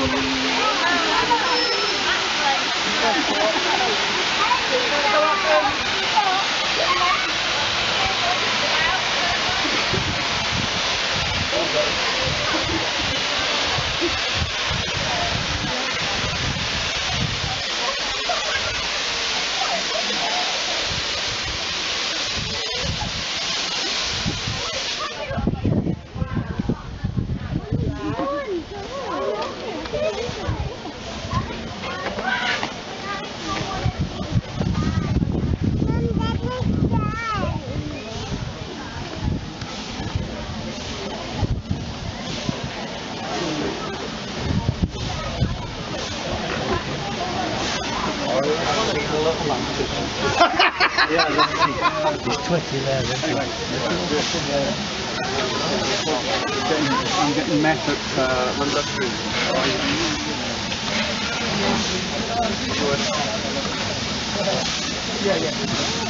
Thank you. 2011. It's 2011. I'm getting met at uh, what is that food? Yeah, yeah.